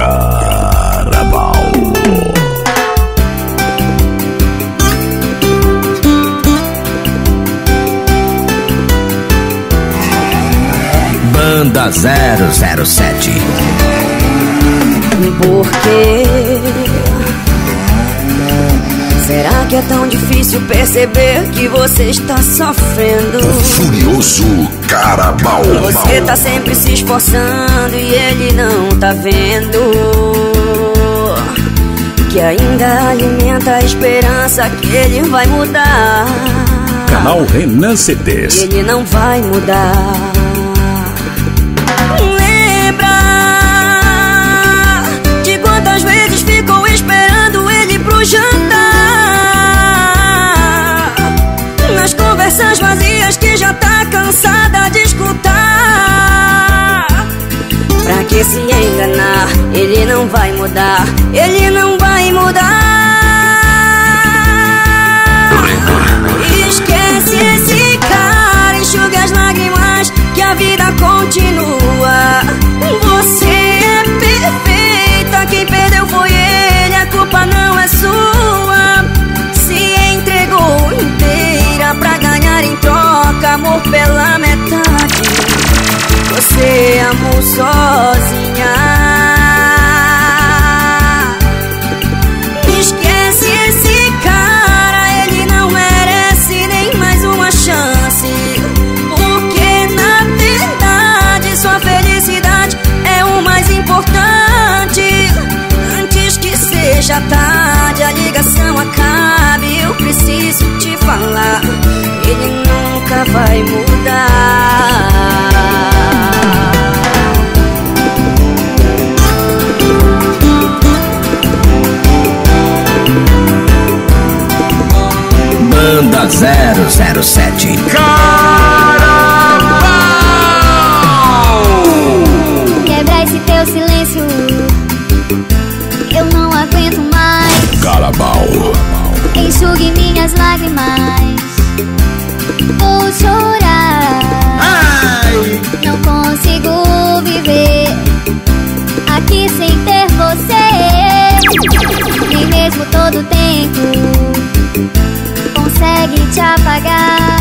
Carabal. Banda 007 Por quê? Será que é tão difícil perceber que você está sofrendo? Furioso Carabal. Você tá sempre se esforçando e ele não tá vendo. Que ainda alimenta a esperança que ele vai mudar. Canal Renan CDs. Ele não vai mudar. Lembra de quantas vezes ficou esperando ele pro jantar? Conversas vazias que já tá cansada de escutar. Pra que se enganar? Ele não vai mudar, ele não vai mudar. Esquece esse cara, enxuga as lágrimas que a vida continua. Todo tempo consegue te apagar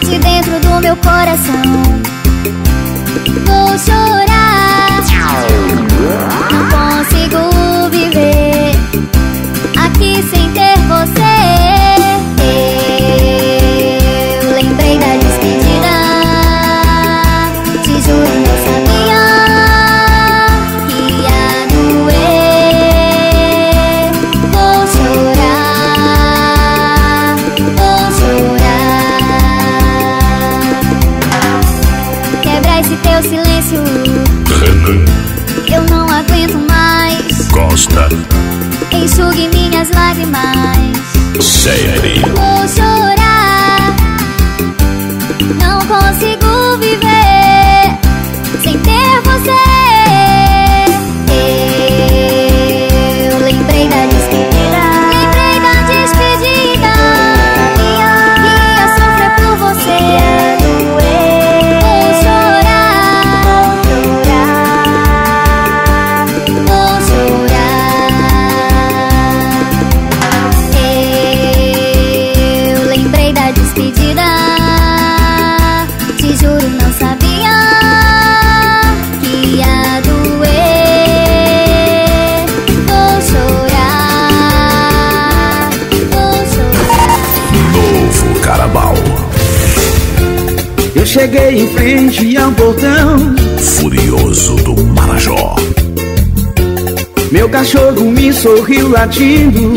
de dentro do meu coração. Sempre. Cheguei em frente ao portão. Furioso do Marajó. Meu cachorro me sorriu latindo.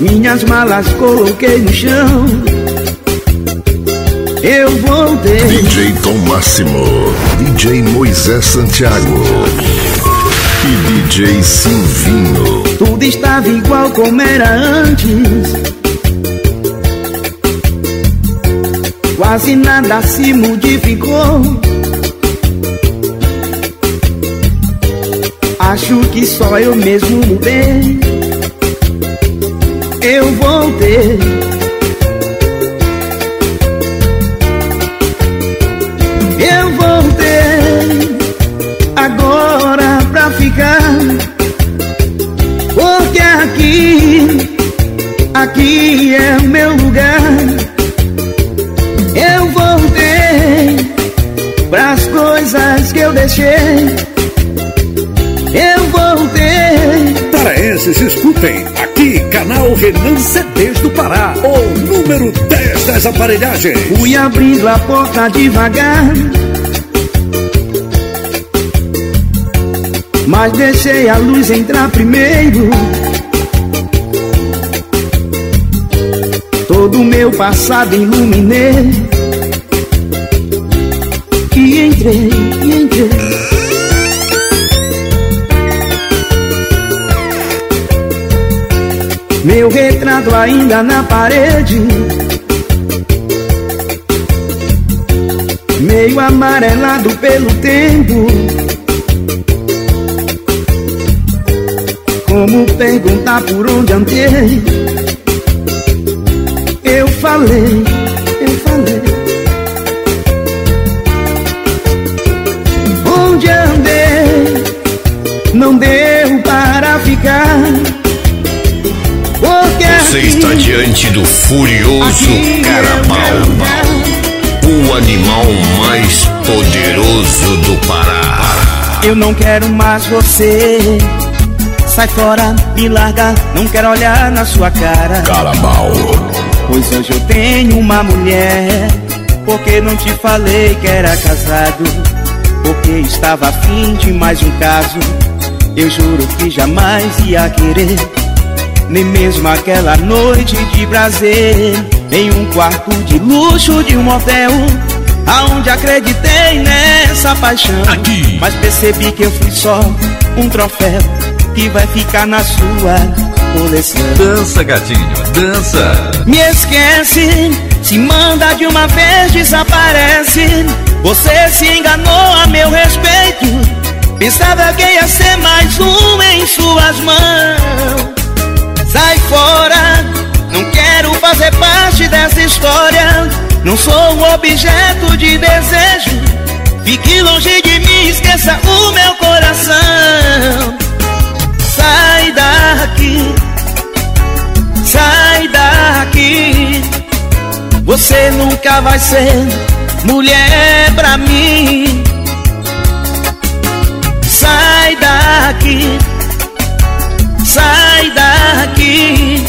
Minhas malas coloquei no chão. Eu voltei. DJ Tom Máximo DJ Moisés Santiago E DJ Silvinho. Tudo estava igual como era antes quase nada se modificou. Acho que só eu mesmo mudei. Eu voltei. Eu voltei agora pra ficar. Porque aqui, aqui é o meu deixei. Eu voltei. Para esses, escutem. Aqui, canal Renan CDs do Pará. O número 10 das aparelhagens. Fui abrindo a porta devagar. Mas deixei a luz entrar primeiro. Todo o meu passado iluminei. E entrei. Meu retrato ainda na parede. Meio amarelado pelo tempo. Como perguntar por onde andei? Eu falei, Você está diante do furioso lugar. O animal mais poderoso do Pará. Eu não quero mais você. Sai fora, me larga, não quero olhar na sua cara. Carabal. Pois hoje eu tenho uma mulher. Porque não te falei que era casado. Porque estava afim de mais um caso. Eu juro que jamais ia querer. Nem mesmo aquela noite de prazer. Em um quarto de luxo de um motel. Aonde acreditei nessa paixão. Aqui. Mas percebi que eu fui só um troféu. Que vai ficar na sua coleção. Dança, gatinho, dança. Me esquece, se manda de uma vez, desaparece. Você se enganou a meu respeito. Pensava que ia ser mais um em suas mãos. Não sou objeto de desejo. Fique longe de mim, esqueça o meu coração. Sai daqui. Sai daqui, você nunca vai ser mulher pra mim. Sai daqui, sai daqui,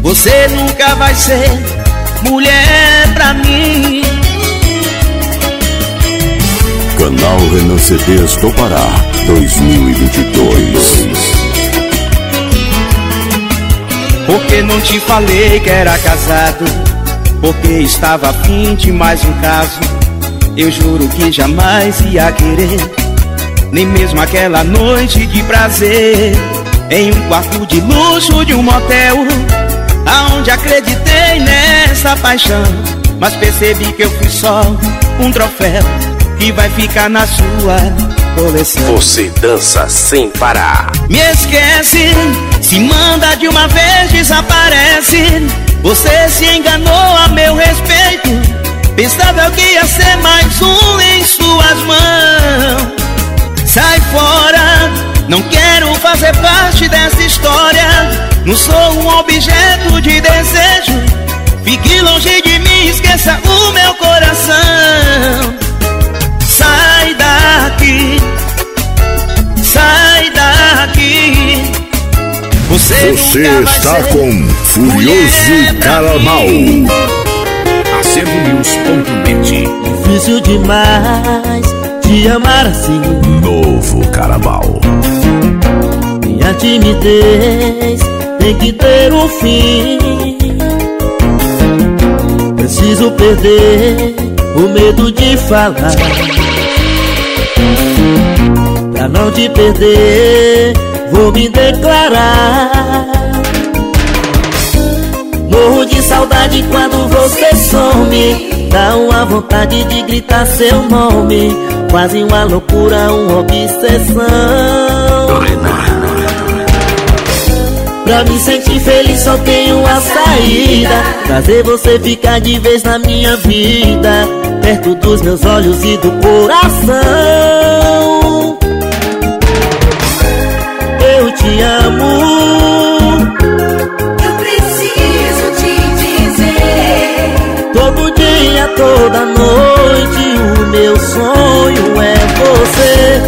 você nunca vai ser mulher pra mim. Canal Renan CDs do Pará 2022. Porque não te falei que era casado Porque estava afim de mais um caso Eu juro que jamais ia querer Nem mesmo aquela noite de prazer Em um quarto de luxo de um motel Aonde acreditei nessa paixão Mas percebi que eu fui só um troféu Que vai ficar na sua coleção Você dança sem parar. me esquece, se manda de uma vez, desaparece. Você se enganou a meu respeito. Pensava que ia ser mais um em suas mãos. Sai fora, não quero fazer parte dessa história. Não sou um objeto de desejo. Fique longe de mim, esqueça o meu coração. Sai daqui. Sai daqui. Você, Você nunca vai está ser com Furioso mim. AcervoNews.net Difícil demais te amar assim. Novo Carabal. Minha timidez tem que ter um fim. Preciso perder o medo de falar. Pra não te perder, vou me declarar. Morro de saudade quando você some. Dá uma vontade de gritar seu nome. Quase uma loucura, uma obsessão. Pra me sentir feliz só tem uma saída. Fazer você ficar de vez na minha vida. Perto dos meus olhos e do coração. Eu te amo. Eu preciso te dizer. Todo dia, toda noite O meu sonho é você.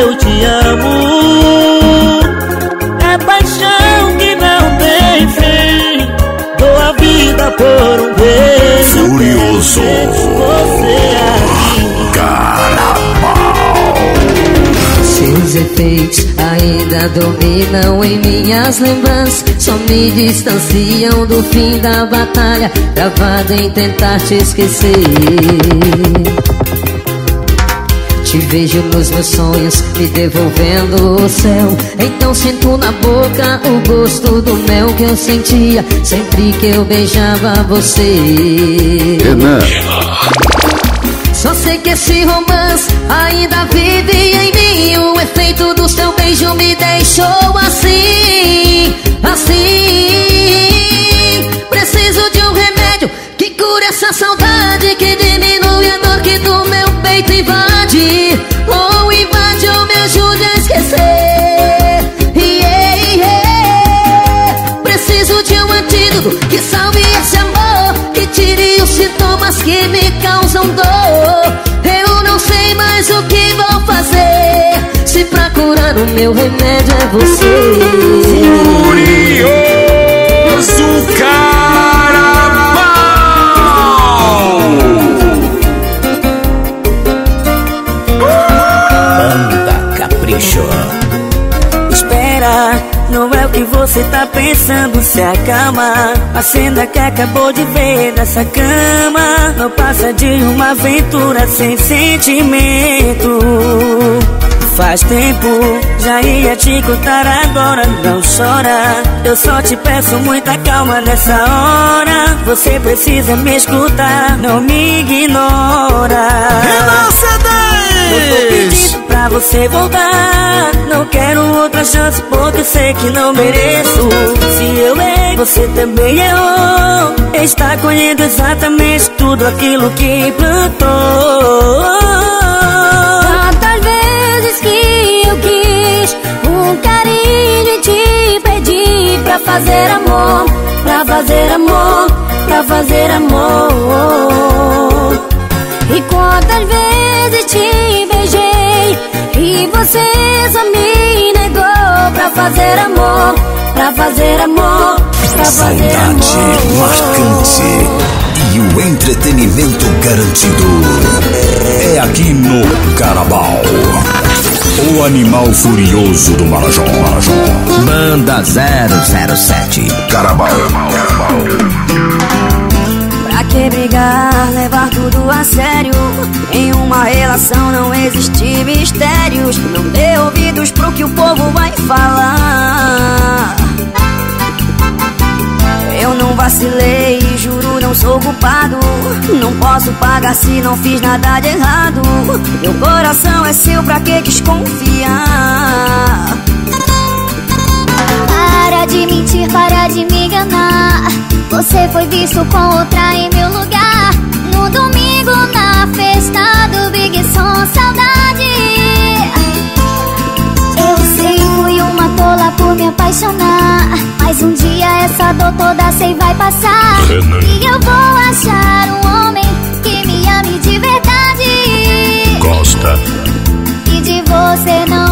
Eu te amo. Por um beijo. Furioso. Você aqui. Seus efeitos ainda dominam em minhas lembranças Só me distanciam do fim da batalha Travado em tentar te esquecer Te vejo nos meus sonhos, me devolvendo o céu. Então sinto na boca o gosto do mel que eu sentia Sempre que eu beijava você. Renan. só sei que esse romance ainda vive em mim. O efeito do seu beijo me deixou assim, assim dor. Eu não sei mais o que vou fazer. Se pra curar o meu remédio é você. Furioso o que você tá pensando, se acalma. A cena que acabou de ver nessa cama Não passa de uma aventura sem sentimento. Faz tempo, já ia te contar agora, não chora. Eu só te peço muita calma nessa hora. Você precisa me escutar, não me ignora não tô pedindo pra você voltar. Não quero outra chance porque sei que não mereço. Se eu errei, você também errou. Está colhendo exatamente tudo aquilo que plantou. Tantas vezes que eu quis um carinho e te pedi pra fazer amor, pra fazer amor, pra fazer amor. E quantas vezes te beijei e você só me negou pra fazer amor, pra fazer amor, pra fazer Saudade amor. marcante e o entretenimento garantido. É aqui no Carabal. O animal furioso do Marajó. Marajó. Banda 007 Carabal. Pra que brigar, levar tudo a sério? Em uma relação não existe mistérios. Não dê ouvidos pro que o povo vai falar. Eu não vacilei, juro, não sou culpado. Não posso pagar se não fiz nada de errado. Meu coração é seu, pra que desconfiar? De mentir, para de me enganar. Você foi visto com outra em meu lugar. No domingo na festa do Big Som Saudade. Eu sei, fui uma tola por me apaixonar. Mas um dia essa dor toda sei vai passar. E eu vou achar um homem que me ame de verdade. Gosta. E de você não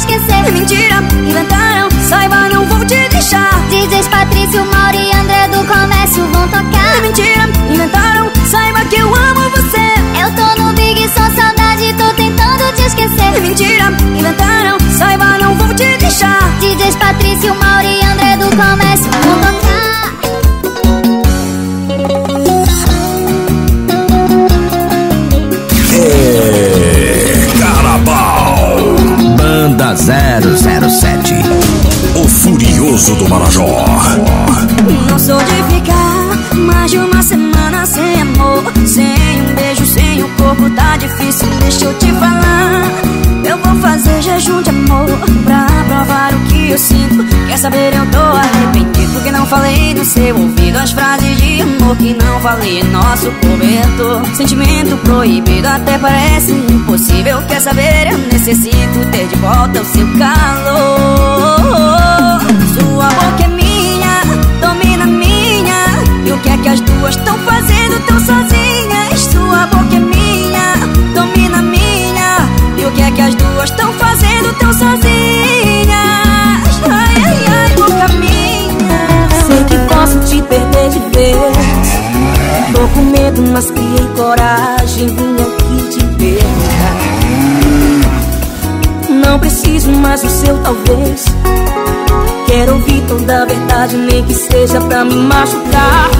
esquecer. É mentira, inventaram, saiba, não vou te deixar. DJs Patrício, Mauro e André do Comércio vão É tocar. mentira, inventaram, saiba que eu amo você. Eu tô no Big Só Saudade, tô tentando te É esquecer. mentira, inventaram, saiba, não vou te deixar. Falei nosso cobertor. Sentimento proibido até parece impossível. Quer saber? Eu necessito ter de volta o seu calor. Sua boca é minha, domina minha. E o que é que as duas estão fazendo tão sozinhas? Sua boca é minha, domina minha. E o que é que as duas estão fazendo tão sozinhas? Ai, ai, ai, boca minha. Sei que posso te perder de vez. Mas criei coragem. Vim aqui te perguntar. Não preciso mais do seu talvez. Quero ouvir toda a verdade, nem que seja pra me machucar.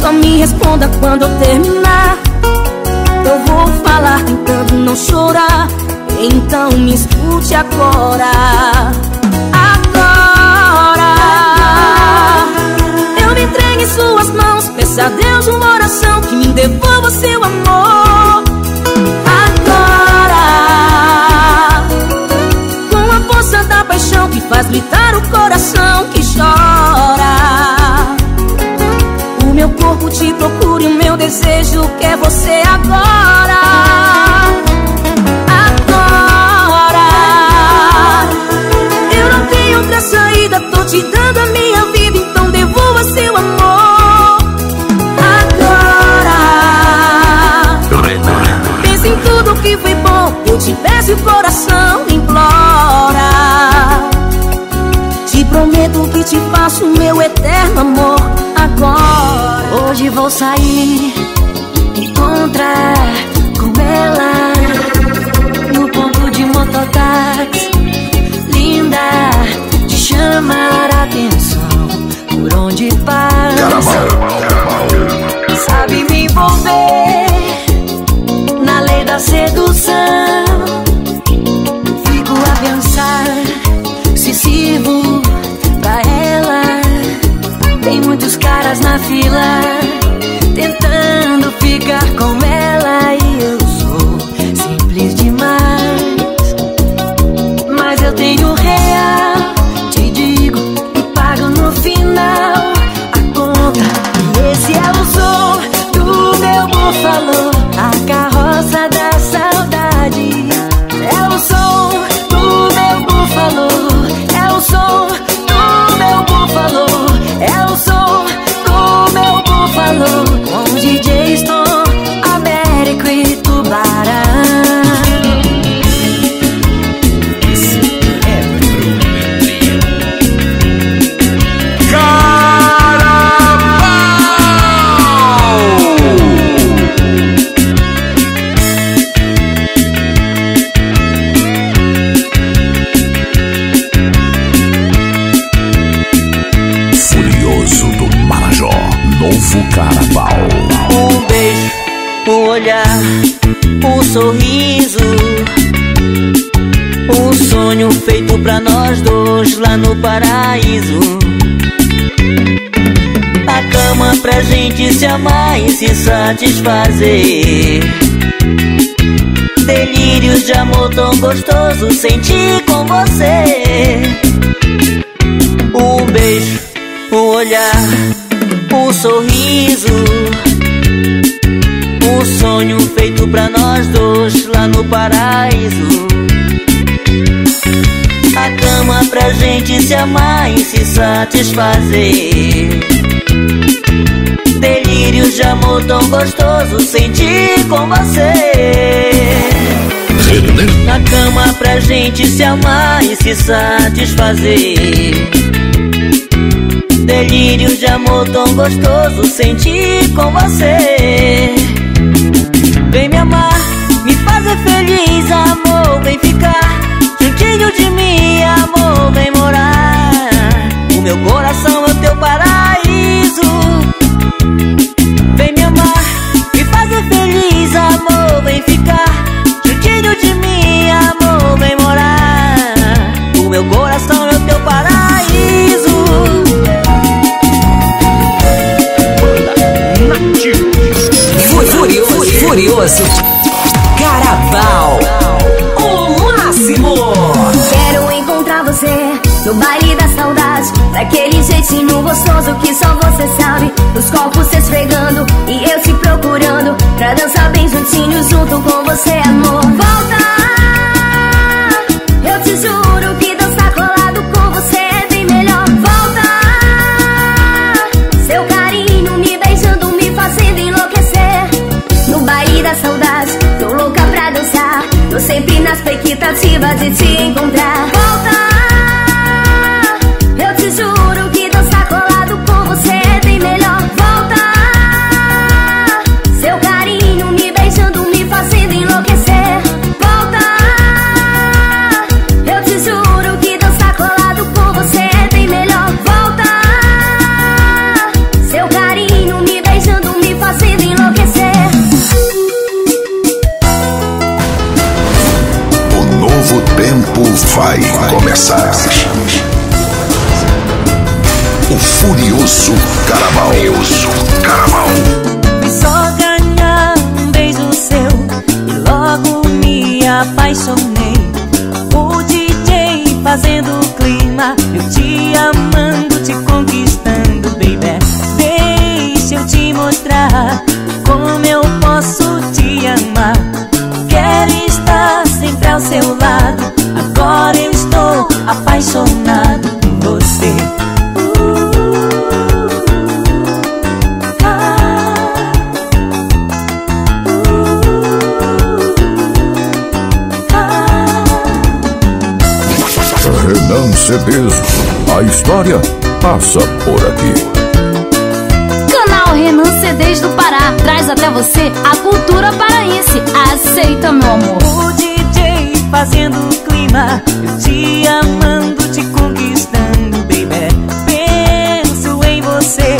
Só me responda quando eu terminar. Eu vou falar tentando não chorar. Então me escute. Agora. Em suas mãos. Peço a Deus uma oração que me devolva seu amor. Agora. Com a força da paixão que faz gritar o coração que chora. O meu corpo te procura e o meu desejo quer você agora. Agora. Eu não tenho outra saída, tô te dando a minha vida, então devolva seu amor. Te peço e o coração implora. Te prometo que te faço meu eterno amor agora. Hoje vou sair, pra gente se amar e se satisfazer. Delírios de amor tão gostoso sentir com você. Um beijo, um olhar, um sorriso. Um sonho feito pra nós dois lá no paraíso. A cama pra gente se amar e se satisfazer. Delírios de amor tão gostoso sentir com você. Na cama pra gente se amar e se satisfazer. Delírios de amor tão gostoso sentir com você. Vem me amar, me fazer feliz, amor, vem ficar juntinho de mim, amor, vem Furioso. Carnaval. O máximo. Quero encontrar você no baile da saudade. Daquele jeitinho gostoso que só você sabe Os corpos se esfregando e eu te procurando Pra dançar bem juntinho junto com você, amor Volta, expectativa de te encontrar Renan Cebeso, a história passa por aqui. Canal Renan CDs do Pará traz até você a cultura paraense. Aceita, meu amor. O DJ fazendo clima Eu te amando, te conquistando, baby Penso em você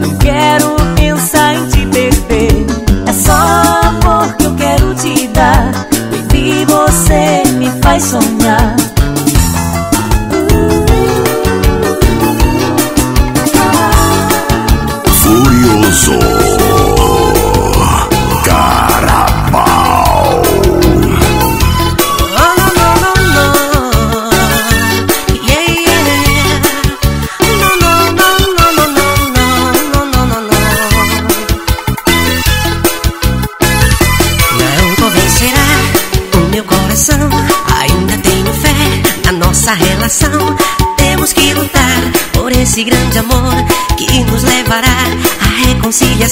Não quero pensar em te perder É só amor que eu quero te dar Baby, você me faz sonhar Furioso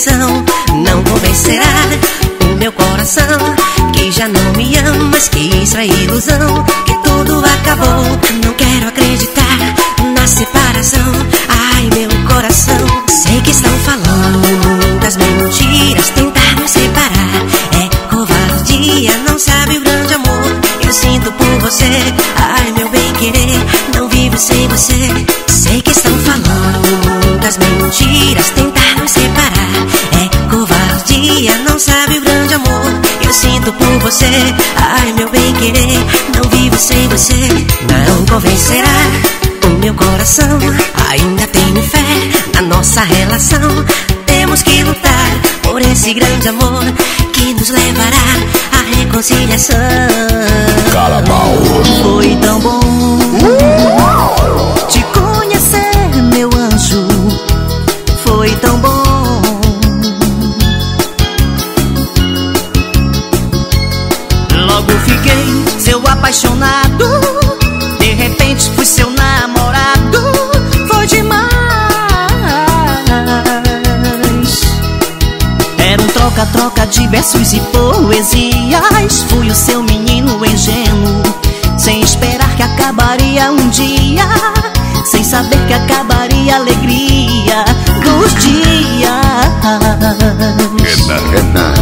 reconciliação. Não convencerá o meu coração que já não me ama, mas que isso é ilusão. Que tudo acabou. Não quero acreditar na separação. Ai, meu coração, sei que estão falando muitas mentiras. Tentar nos separar é covardia. Não sabe o grande amor eu sinto por você. Ai, meu bem querer, não vivo sem você. Sei que estão falando muitas mentiras, tentar por você. Ai, meu bem querer, não vivo sem você. Não convencerá o meu coração. Ainda tenho fé na nossa relação. Temos que lutar por esse grande amor que nos levará à reconciliação. Carabal. Foi tão bom. Versos e poesias. Fui o seu menino ingênuo. Sem esperar que acabaria um dia sem saber que acabaria a alegria dos dias. Renan, Renan.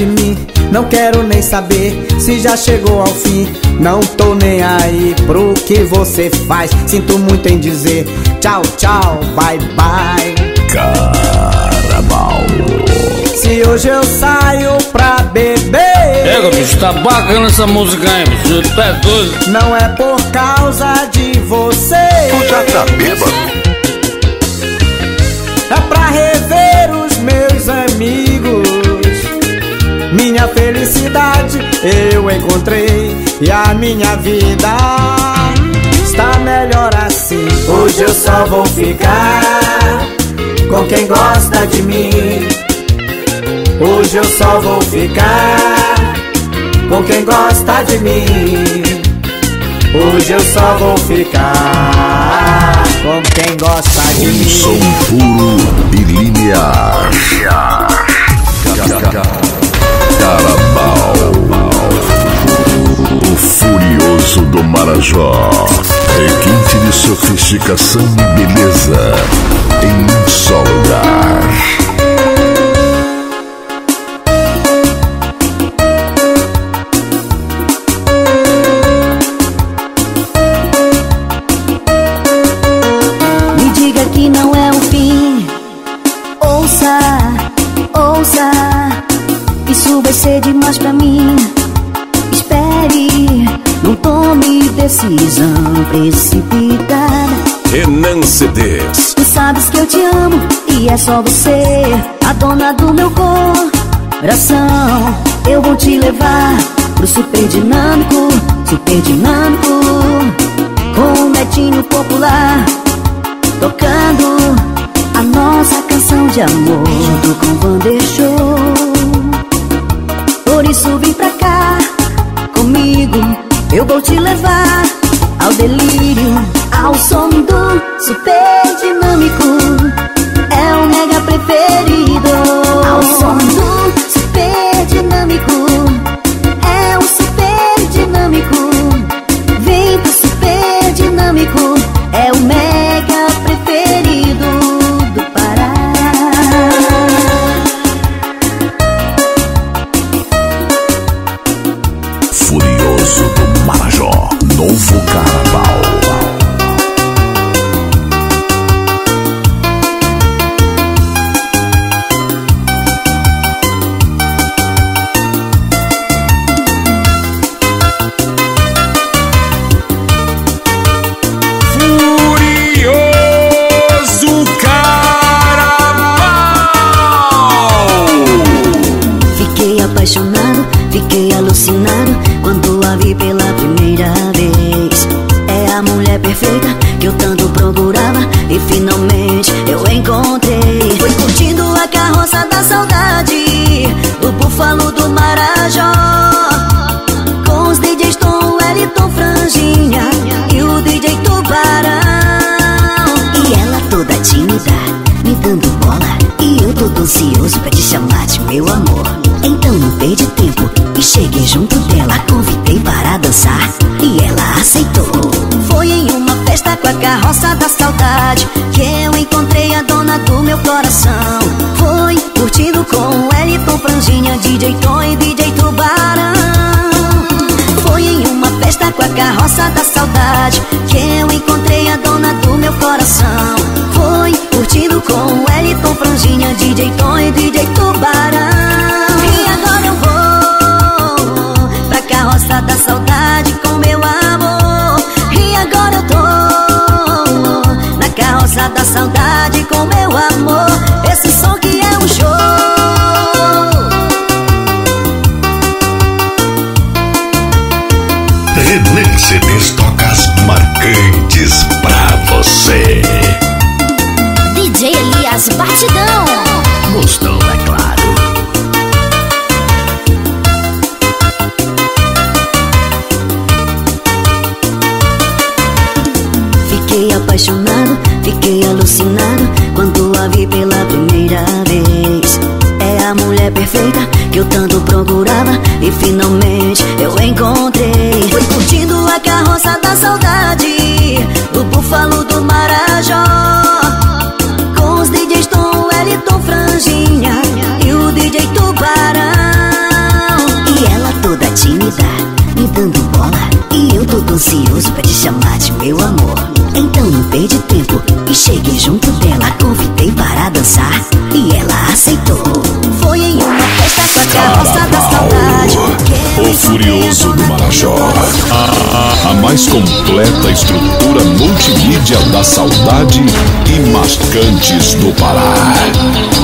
De mim. Não quero nem saber se já chegou ao fim. Não tô nem aí pro que você faz. Sinto muito em dizer tchau, tchau, bye, bye. Carnaval. Se hoje eu saio pra beber. Pega, bicho, tá bacana essa música aí, bicho. Tu é doido. Não é por causa de você. Tu já tá bêbado? Felicidade eu encontrei. E a minha vida está melhor assim. Hoje eu só vou ficar com quem gosta de mim. Hoje eu só vou ficar com quem gosta de mim. Hoje eu só vou ficar com quem gosta de Um mim. som puro e linear. Carnaval. O furioso do Marajó. Requinte de sofisticação e beleza em um só lugar. Me diga que não precipitada. Renan CDs. Tu sabes que eu te amo e é só você, a dona do meu coração. Eu vou te levar pro super dinâmico, super dinâmico, com um netinho popular, tocando a nossa canção de amor, junto com o Vander Show. Por isso vem pra cá comigo, eu vou te levar delírio, ao som do super apaixonado Fiquei alucinado quando a vi pela primeira vez. É a mulher perfeita que eu tanto procurava e finalmente eu encontrei. Fui curtindo a carroça da saudade, o búfalo do Marajó. Com os DJs Tom, Wellington, Franjinha e o DJ Tubarão. E ela toda tímida, me dando bola. E eu todo ansioso pra te chamar de meu amor. Cheguei junto dela. Convidei para dançar e ela aceitou. Foi em uma festa com a carroça da saudade que eu encontrei a dona do meu coração. Foi curtindo com Wellington, Franjinha, DJ Tom e DJ Tubarão. Foi em uma festa com a carroça da saudade Que eu encontrei a dona do meu coração Foi curtindo com Wellington, Franjinha, DJ Tom e DJ Tubarão amor mais completa estrutura multimídia da saudade e marcantes do Pará.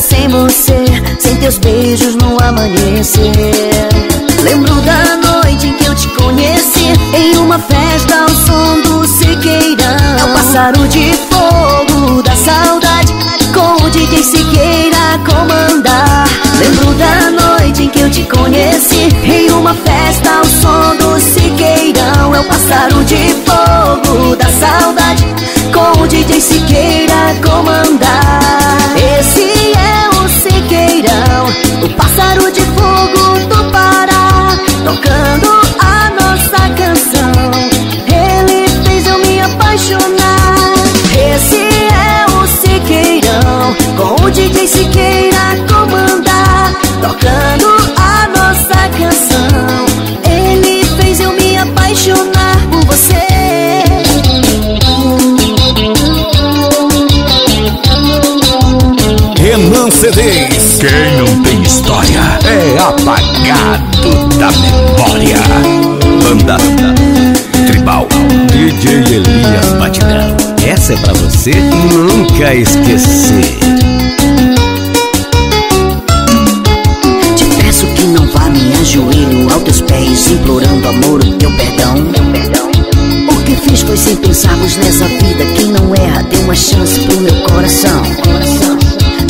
Sem você, sem teus beijos no amanhecer. Lembro da noite em que eu te conheci Em uma festa ao som do Siqueirão É o pássaro de fogo da saudade Com o DJ Siqueira comandar Lembro da noite em que eu te conheci Em uma festa ao som do Siqueirão É o pássaro de fogo da saudade. Com o DJ Siqueira comandar. Esse é o Siqueirão O pássaro de fogo do Pará. Tocando você nunca esquecer. Te peço que não vá me ajoelho aos teus pés Implorando amor, teu perdão, meu perdão O que fiz foi sem pensar, pois nessa vida Quem não erra deu uma chance pro meu coração.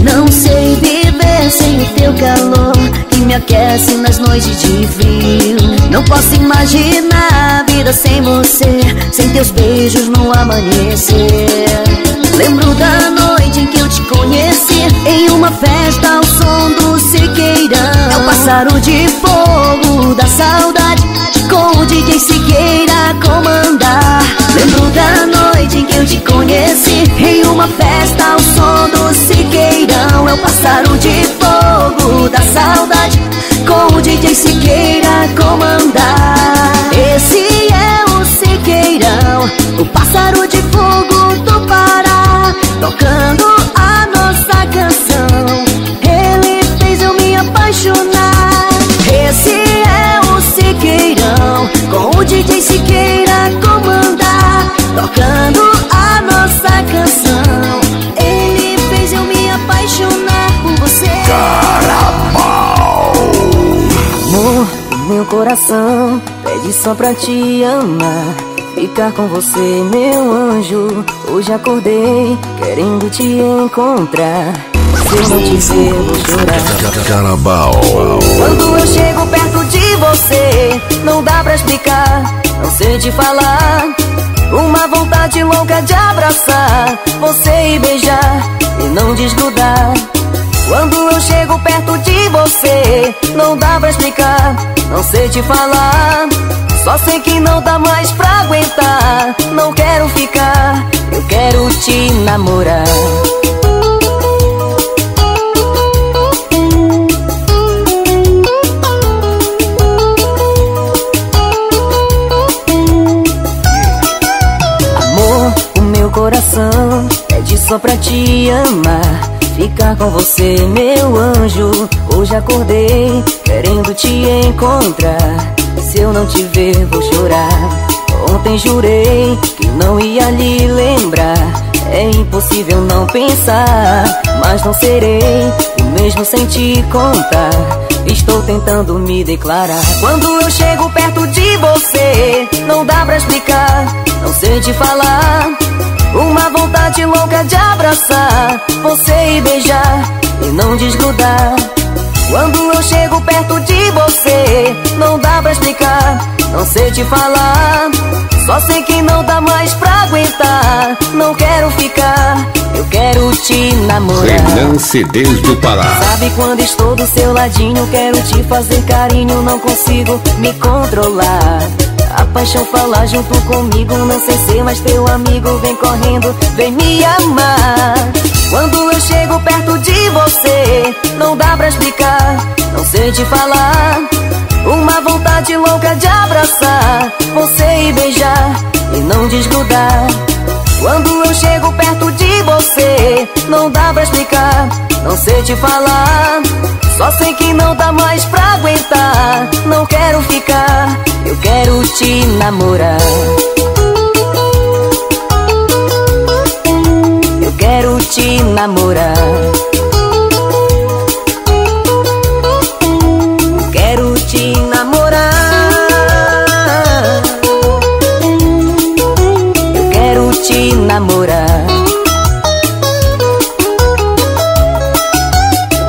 Não sei viver sem o teu calor Que me aquece nas noites de frio. Não posso imaginar a vida sem você Sem teus beijos no amanhecer Lembro da noite em que eu te conheci Em uma festa ao som do Siqueirão. É o pássaro de fogo da saudade Com o DJ Siqueira comandar. Lembro da noite em que eu te conheci Em uma festa ao som do Siqueirão. É o pássaro de fogo da saudade Com o DJ Siqueira comandar. Esse é o Siqueirão O pássaro de fogo cantando a nossa canção. Ele fez eu me apaixonar. Esse é o Siqueirão, com o DJ Siqueira comandar, tocando a nossa canção. Ele fez eu me apaixonar por você. Carabal. Amor, meu coração pede só pra te amar. Ficar com você, meu anjo. Hoje acordei querendo te encontrar. Se eu não te ver, vou chorar. Carabal. Quando eu chego perto de você, não dá pra explicar, não sei te falar. Uma vontade louca de abraçar você e beijar e não desgrudar. Quando eu chego perto de você, não dá pra explicar, não sei te falar. Só sei que não dá mais pra aguentar. Não quero ficar, eu quero te namorar. Amor, o meu coração pede só pra te amar. Ficar com você, meu anjo. Hoje acordei querendo te encontrar. Se eu não te ver, vou chorar. Ontem jurei que não ia lhe lembrar. É impossível não pensar, mas não serei o mesmo sem te contar. Estou tentando me declarar. Quando eu chego perto de você, não dá pra explicar, não sei te falar. Uma vontade louca de abraçar você e beijar e não desgrudar. Quando eu chego perto de você, não dá pra explicar, não sei te falar. Só sei que não dá mais pra aguentar. Não quero ficar, eu quero te namorar. Renan CDs do Pará. Sabe quando estou do seu ladinho, quero te fazer carinho, não consigo me controlar. A paixão fala junto comigo, não sei ser mais teu amigo, vem correndo, vem me amar. Quando eu chego perto de você, não dá pra explicar, não sei te falar. Uma vontade louca de abraçar você e beijar e não desgrudar. Quando eu chego perto de você, não dá pra explicar, não sei te falar. Só sei que não dá mais pra aguentar. Não quero ficar, eu quero te namorar. Eu quero te namorar. Eu quero te namorar. Eu quero te namorar.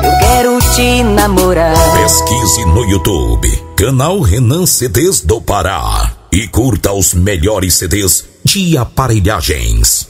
Eu quero te namorar. Pesquise no YouTube, canal Renan CDs do Pará. E curta os melhores CDs de aparelhagens.